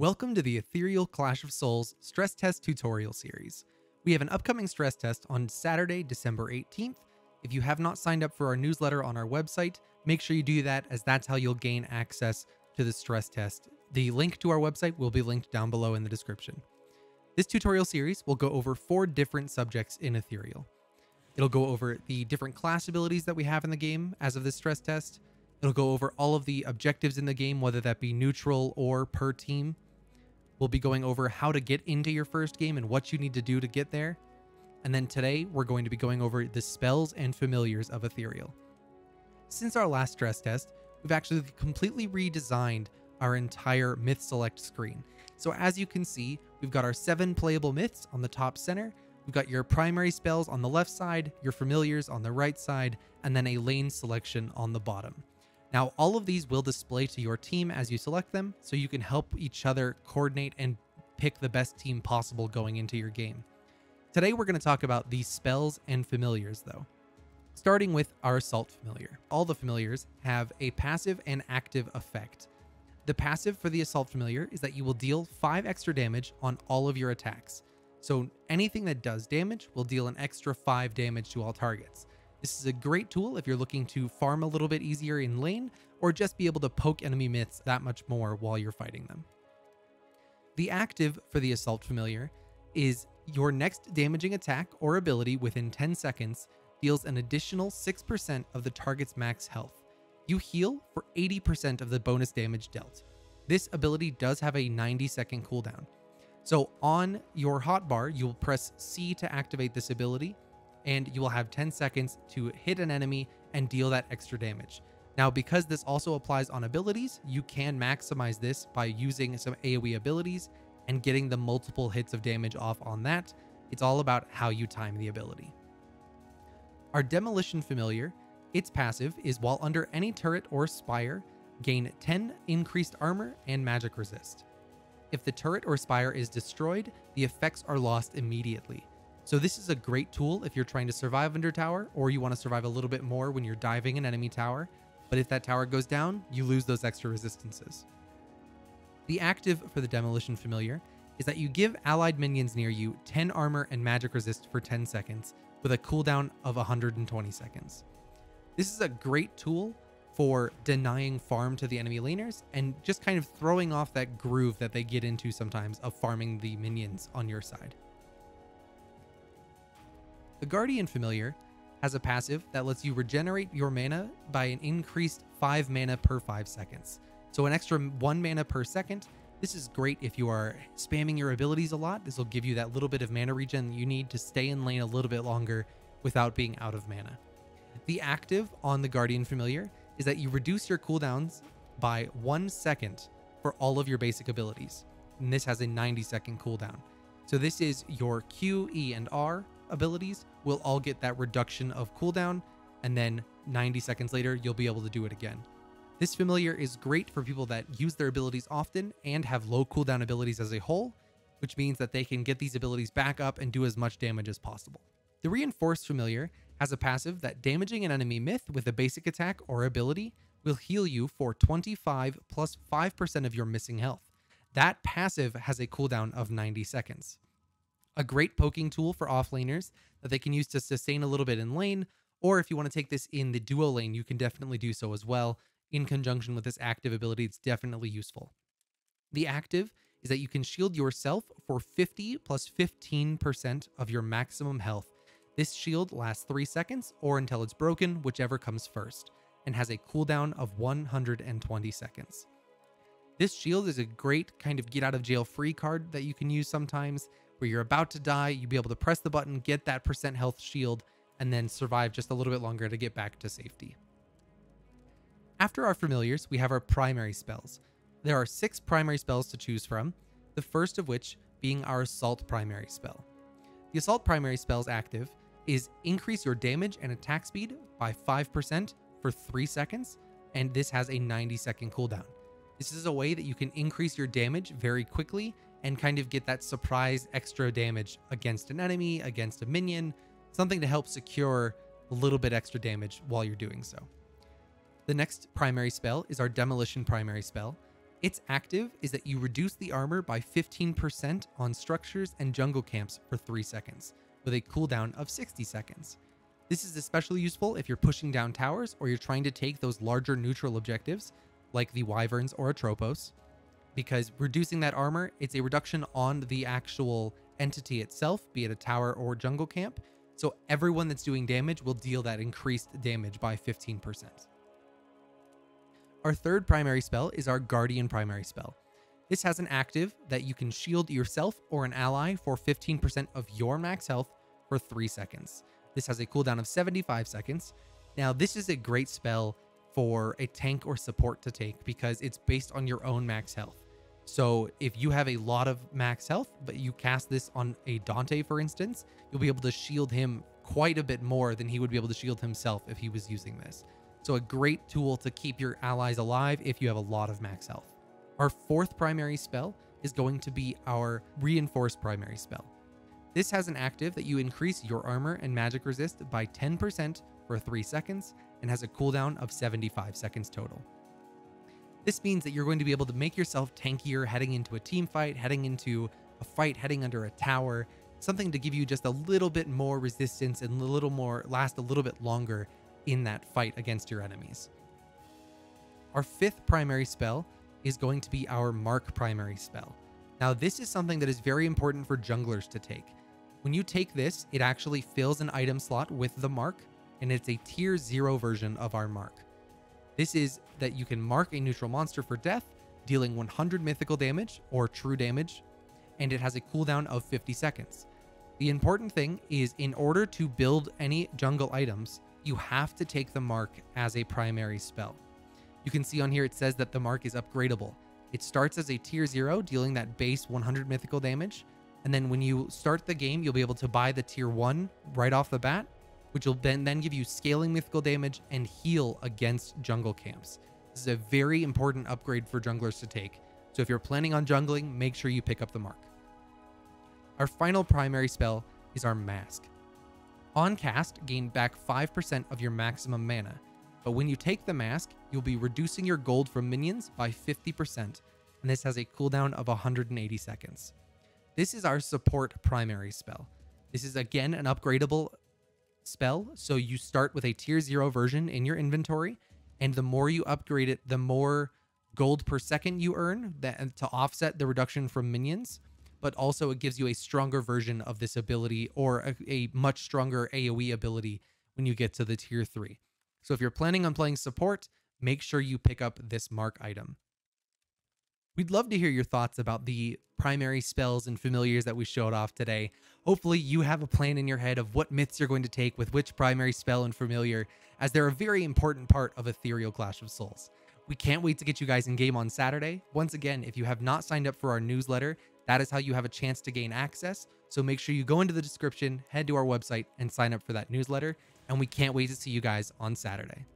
Welcome to the Ethereal Clash of Souls stress test tutorial series. We have an upcoming stress test on Saturday, December 18th. If you have not signed up for our newsletter on our website, make sure you do that as that's how you'll gain access to the stress test. The link to our website will be linked down below in the description. This tutorial series will go over four different subjects in Ethereal. It'll go over the different class abilities that we have in the game as of this stress test. It'll go over all of the objectives in the game, whether that be neutral or per team. We'll be going over how to get into your first game and what you need to do to get there. And then today, we're going to be going over the spells and familiars of Ethereal. Since our last stress test, we've actually completely redesigned our entire myth select screen. So as you can see, we've got our seven playable myths on the top center. We've got your primary spells on the left side, your familiars on the right side, and then a lane selection on the bottom. Now, all of these will display to your team as you select them, so you can help each other coordinate and pick the best team possible going into your game. Today, we're going to talk about the spells and familiars, though. Starting with our Assault Familiar. All the familiars have a passive and active effect. The passive for the Assault Familiar is that you will deal 5 extra damage on all of your attacks. So anything that does damage will deal an extra 5 damage to all targets. This is a great tool if you're looking to farm a little bit easier in lane or just be able to poke enemy myths that much more while you're fighting them. The active for the Assault Familiar is your next damaging attack or ability within 10 seconds deals an additional 6% of the target's max health. You heal for 80% of the bonus damage dealt. This ability does have a 90 second cooldown. So on your hotbar, you'll press C to activate this ability and you will have 10 seconds to hit an enemy and deal that extra damage. Now, because this also applies on abilities, you can maximize this by using some AoE abilities and getting the multiple hits of damage off on that. It's all about how you time the ability. Our Demolition Familiar, its passive is while under any turret or spire, gain 10 increased armor and magic resist. If the turret or spire is destroyed, the effects are lost immediately. So this is a great tool if you're trying to survive under tower or you want to survive a little bit more when you're diving an enemy tower. But if that tower goes down, you lose those extra resistances. The active for the Demolition Familiar is that you give allied minions near you 10 armor and magic resist for 10 seconds with a cooldown of 120 seconds. This is a great tool for denying farm to the enemy laners and just kind of throwing off that groove that they get into sometimes of farming the minions on your side. The Guardian Familiar has a passive that lets you regenerate your mana by an increased 5 mana per 5 seconds. So an extra 1 mana per second. This is great if you are spamming your abilities a lot. This will give you that little bit of mana regen you need to stay in lane a little bit longer without being out of mana. The active on the Guardian Familiar is that you reduce your cooldowns by 1 second for all of your basic abilities. And this has a 90 second cooldown. So this is your Q, E, and R abilities will all get that reduction of cooldown, and then 90 seconds later, you'll be able to do it again. This familiar is great for people that use their abilities often and have low cooldown abilities as a whole, which means that they can get these abilities back up and do as much damage as possible. The reinforced familiar has a passive that damaging an enemy myth with a basic attack or ability will heal you for 25 plus 5% of your missing health. That passive has a cooldown of 90 seconds a great poking tool for offlaners that they can use to sustain a little bit in lane. Or if you want to take this in the duo lane, you can definitely do so as well. In conjunction with this active ability, it's definitely useful. The active is that you can shield yourself for 50 plus 15% of your maximum health. This shield lasts 3 seconds or until it's broken, whichever comes first, and has a cooldown of 120 seconds. This shield is a great kind of get out of jail free card that you can use sometimes where you're about to die, you'll be able to press the button, get that percent health shield, and then survive just a little bit longer to get back to safety. After our familiars, we have our primary spells. There are six primary spells to choose from, the first of which being our Assault primary spell. The Assault primary spell's active is increase your damage and attack speed by 5% for 3 seconds, and this has a 90 second cooldown. This is a way that you can increase your damage very quickly and kind of get that surprise extra damage against an enemy, against a minion, something to help secure a little bit extra damage while you're doing so. The next primary spell is our Demolition primary spell. Its active is that you reduce the armor by 15% on structures and jungle camps for 3 seconds, with a cooldown of 60 seconds. This is especially useful if you're pushing down towers or you're trying to take those larger neutral objectives, like the Wyverns or Atropos, because reducing that armor, it's a reduction on the actual entity itself, be it a tower or jungle camp, so everyone that's doing damage will deal that increased damage by 15%. Our third primary spell is our Guardian primary spell. This has an active that you can shield yourself or an ally for 15% of your max health for 3 seconds. This has a cooldown of 75 seconds. Now, this is a great spell for a tank or support to take because it's based on your own max health. So if you have a lot of max health, but you cast this on a Dante, for instance, you'll be able to shield him quite a bit more than he would be able to shield himself if he was using this. So a great tool to keep your allies alive if you have a lot of max health. Our fourth primary spell is going to be our reinforced primary spell. This has an active that you increase your armor and magic resist by 10% for 3 seconds and has a cooldown of 75 seconds total. This means that you're going to be able to make yourself tankier heading into a team fight, heading into a fight, heading under a tower, something to give you just a little bit more resistance and a little more last a little bit longer in that fight against your enemies. Our fifth primary spell is going to be our Mark primary spell. Now, this is something that is very important for junglers to take. When you take this, it actually fills an item slot with the Mark, and it's a tier 0 version of our Mark. This is that you can mark a neutral monster for death, dealing 100 mythical damage or true damage, and it has a cooldown of 50 seconds. The important thing is in order to build any jungle items, you have to take the mark as a primary spell. You can see on here it says that the mark is upgradable. It starts as a tier 0, dealing that base 100 mythical damage. And then when you start the game, you'll be able to buy the tier 1 right off the bat, which will then, then give you scaling mythical damage and heal against jungle camps. This is a very important upgrade for junglers to take. So if you're planning on jungling, make sure you pick up the mark. Our final primary spell is our mask. On cast, gain back 5% of your maximum mana, but when you take the mask, you'll be reducing your gold from minions by 50%, and this has a cooldown of 180 seconds. This is our support primary spell. This is again an upgradable spell, so you start with a tier 0 version in your inventory, and the more you upgrade it, the more gold per second you earn that, to offset the reduction from minions but also it gives you a stronger version of this ability or a, a, much stronger AoE ability when you get to the tier 3. So if you're planning on playing support, make sure you pick up this mark item. We'd love to hear your thoughts about the primary spells and familiars that we showed off today. Hopefully you have a plan in your head of what myths you're going to take with which primary spell and familiar, as they're a very important part of Ethereal Clash of Souls. We can't wait to get you guys in game on Saturday. Once again, if you have not signed up for our newsletter, that is how you have a chance to gain access. So make sure you go into the description, head to our website, and sign up for that newsletter. And we can't wait to see you guys on Saturday.